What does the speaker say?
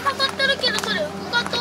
けかってるけどそれかと